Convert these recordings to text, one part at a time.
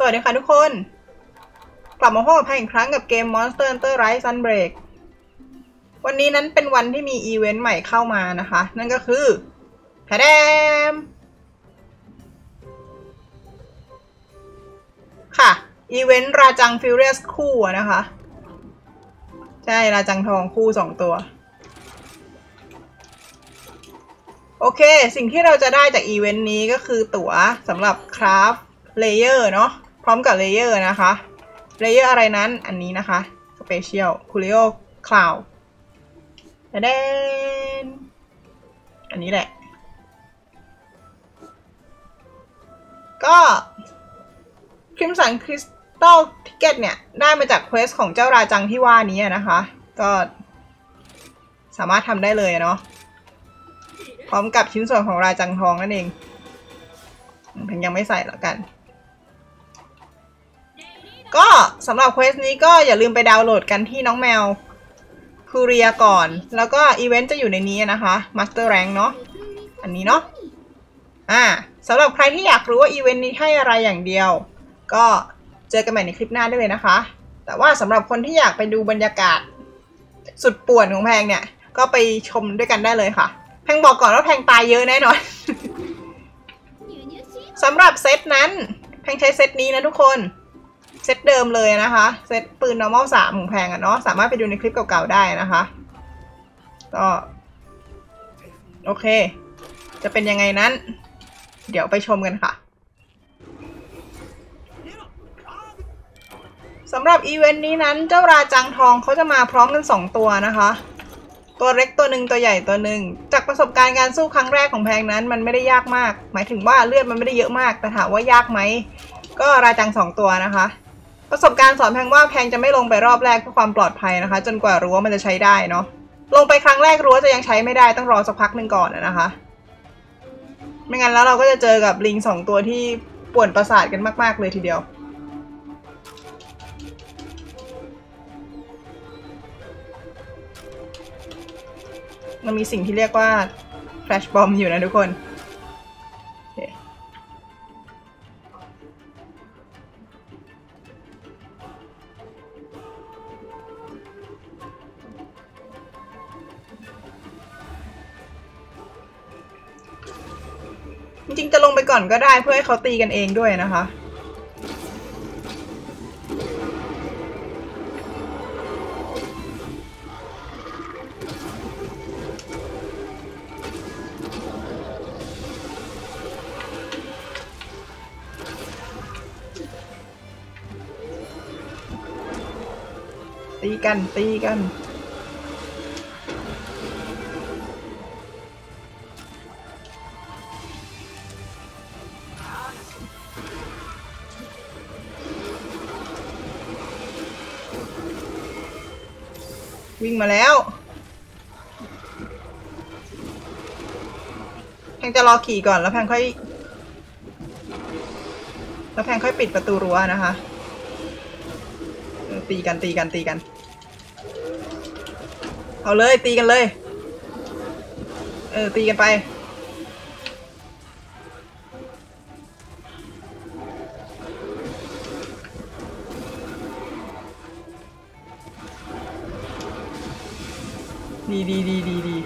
สวัสดีค่ะทุกคน กลับมาพบกับแพงอีกครั้งกับเกม Monster Hunter Rise Sunbreak วันนี้นั้นเป็นวันที่มีอีเวนต์ใหม่เข้ามานะคะ นั่นก็คือแพดมค่ะ อีเวนต์ราจัง Furious คู่นะคะ ใช่ ราจังทองคู่สองตัว โอเค สิ่งที่เราจะได้จากอีเวนต์นี้ก็คือตั๋วสำหรับ craft layer เนาะ พร้อมกับ layer นะคะ layer อะไรนั้นอันนี้นะคะ special curio คลาวเดนอันนี้แหละ ก็ crimson crystal ticket เนี่ย ได้มาจาก quest ของเจ้าราจังที่ว่านี้นะคะ ก็สามารถทำได้เลยเนาะพร้อมกับชิ้นส่วนของราจังทองนั่นเองเพียงยังไม่ใส่แล้วกัน ก็สำหรับ quest นี้ก็อย่าลืมไปดาวน์โหลดกันที่น้องแมวคูเรียก่อน แล้วก็อีเวนต์จะอยู่ในนี้นะคะ Master Rank เนาะอันนี้เนาะอ่าสำหรับใครที่อยากรู้ว่าอีเวนต์นี้ให้อะไรอย่างเดียว ก็เจอกันใหม่ในคลิปหน้าได้เลยนะคะ แต่ว่าสำหรับคนที่อยากไปดูบรรยากาศ สุดป่วนของแพงเนี่ย ก็ไปชมด้วยกันได้เลยค่ะ แพงบอกก่อนว่าแพงตายเยอะแน่นอนสำหรับเซตนั้น แพงใช้เซตนี้นะทุกคน เซตเดิมเลยนะคะ เซตปืน normal 3ของแพงอะเนาะสามารถไปดูในคลิปเก่าๆได้นะคะก็โอเค จะเป็นยังไงนั้น เดี๋ยวไปชมกันค่ะสำหรับอีเวนต์นี้นั้นเจ้าราจังทองเขาจะมาพร้อมกัน 2 ตัวนะคะ ตัวเล็กตัวหนึ่งตัวใหญ่ตัวหนึ่งจากประสบการณ์การสู้ครั้งแรกของแพงนั้นมันไม่ได้ยากมาก หมายถึงว่าเลือดมันไม่ได้เยอะมากแต่ถามว่ายากไหมก็ราจังสองตัวนะคะ ประสบการณ์สอนแพงว่าแพงจะไม่ลงไปรอบแรกเพื่อความปลอดภัยนะคะ จนกว่ารั้วมันจะใช้ได้เนาะลงไปครั้งแรกรั้วจะยังใช้ไม่ได้ต้องรอสักพักหนึ่งก่อนนะคะ ไม่งั้นแล้วเราก็จะเจอกับลิงสองตัวที่ป่วนประสาทกันมาก ๆ เลยทีเดียว มันมีสิ่งที่เรียกว่า Flash Bomb อยู่นะทุกคน จริงๆจะลงไปก่อนก็ได้เพื่อให้เขาตีกันเองด้วยนะคะ ตีกันตีกัน มาแล้วแพงจะรอขี่ก่อนแล้วแพงค่อย แล้วแพงค่อยปิดประตูรั้วนะคะตีกันตีกันตีกัน เอาเลยตีกันเลย เออตีกันไป ดีดีดีดีดี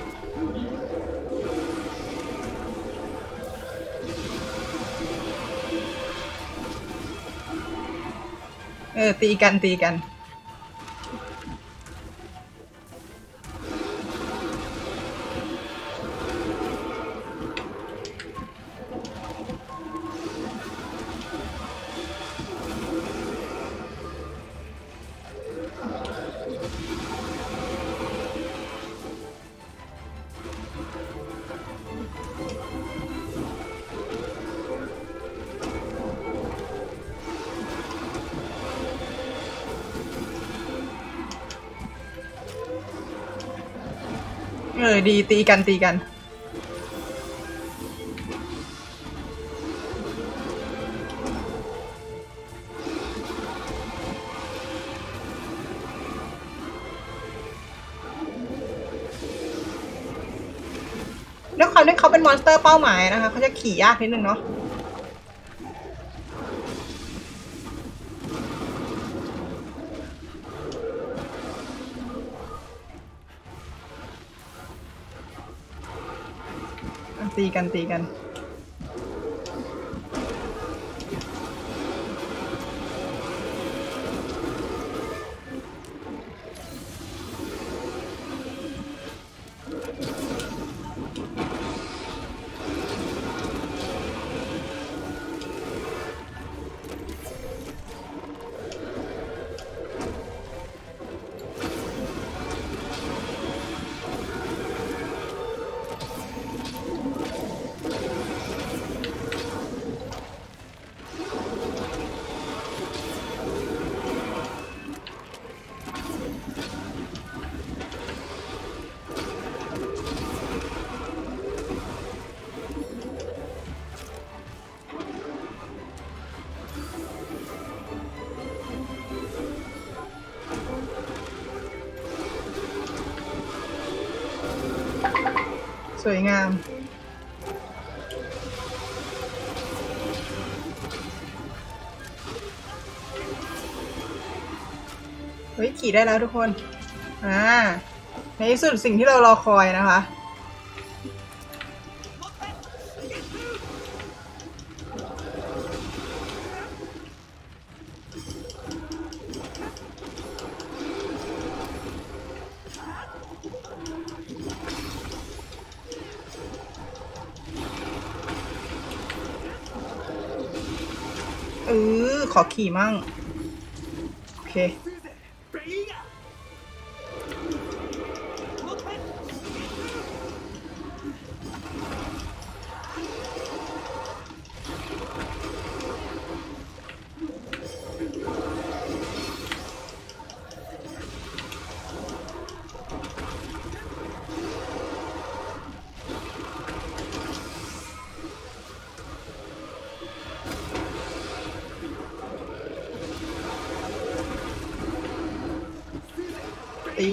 เออตีกันตีกัน อดีตีกันตีกัน ด้วยความที่เขาเป็นมอนสเตอร์เป้าหมายนะคะ เขาจะขี่ยากนิดนึงเนาะ ตีกั สวยงาม เฮ้ย ขี่ได้แล้วทุกคน อ่า ในที่สุดสิ่งที่เรารอคอยนะคะ เออขอขี่มั่ง โอเค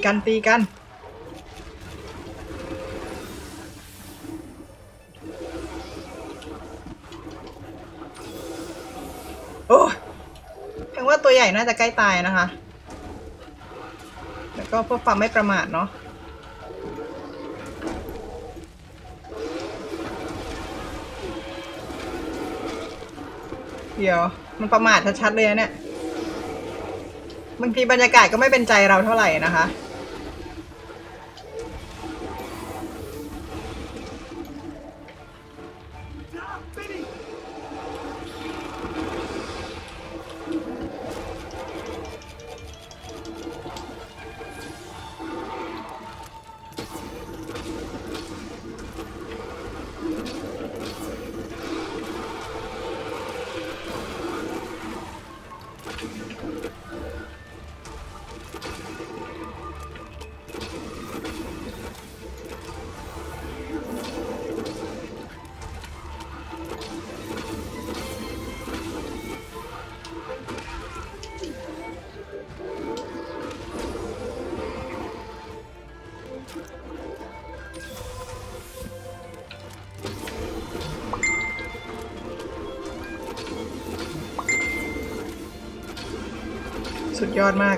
กันตีกันโอ้แปลว่าตัวใหญ่น่าจะใกล้ตายนะคะ แล้วก็เพื่อความไม่ประมาทเนาะเดี๋ยวมันประมาทชัดๆเลยนะเนี่ย บางทีบรรยากาศก็ไม่เป็นใจเราเท่าไหร่นะคะ สุดยอดมาก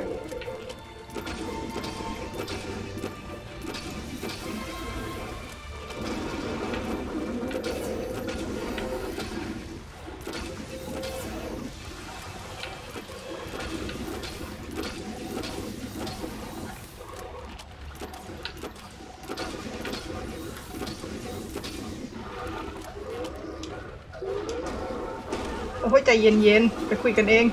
โอ้ยใจเย็นๆ ไปคุยกันเอง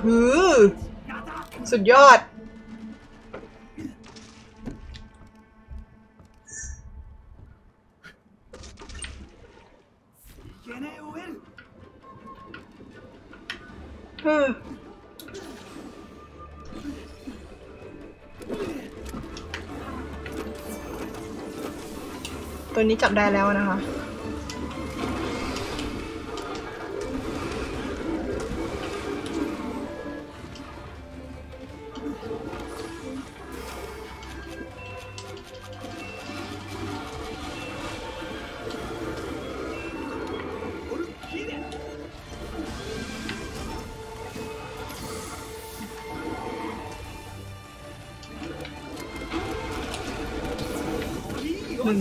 หือ สุดยอดตัวนี้จับได้แล้วนะคะ หน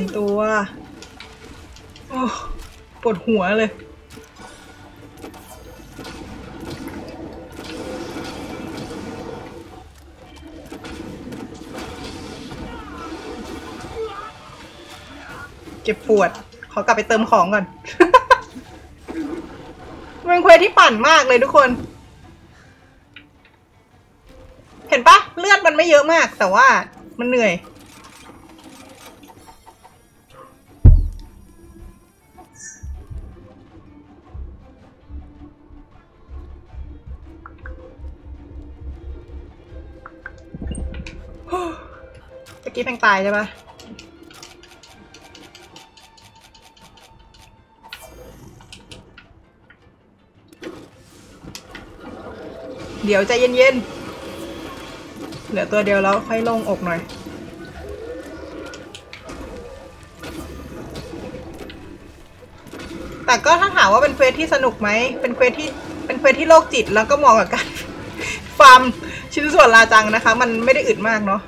ึ่งตัว โอ้ ปวดหัวเลย เจ็บปวด ขอกลับไปเติมของก่อน มันเป็นเควที่ปั่นมากเลยทุกคน เห็นปะเลือดมันไม่เยอะมาก แต่ว่ามันเหนื่อยตะกี้แพงตายใช่ปะ เดี๋ยวใจเย็นๆ เหลือตัวเดียวแล้วค่อยลงอกหน่อย แต่ก็ถ้าถามว่าเป็น quest ที่สนุกไหม เป็น quest ที่เป็น quest ที่โรคจิตแล้วก็เหมาะกับการฟาร์มชิ้นส่วนลาจังนะคะ มันไม่ได้อึดมากเนาะ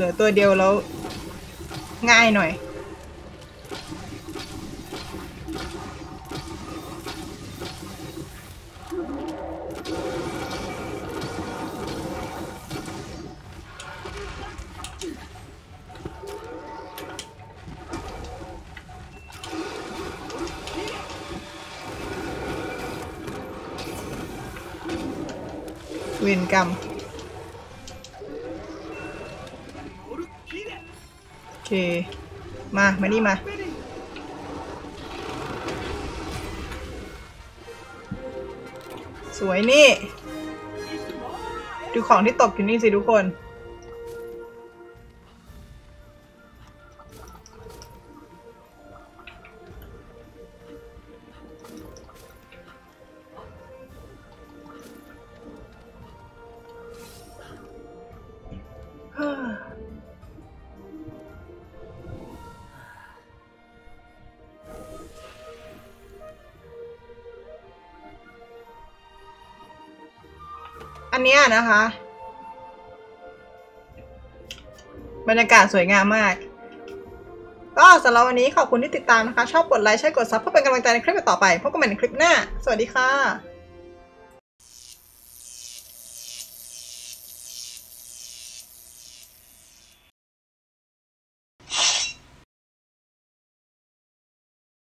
ลือตัวเดียวแล้ว ง่ายหน่อย เวรกรรม เค มา มานี่มา สวยนี่ ดูของที่ตกอยู่นี่สิทุกคน อันเนี้ยนะคะ บรรยากาศสวยงามมาก ก็สำหรับวันนี้ขอบคุณที่ติดตามนะคะ ชอบกดไลค์ใช่กดซับเพื่อเป็นกำลังใจในคลิปต่อไปพบกันใหม่ในคลิปหน้า สวัสดีค่ะ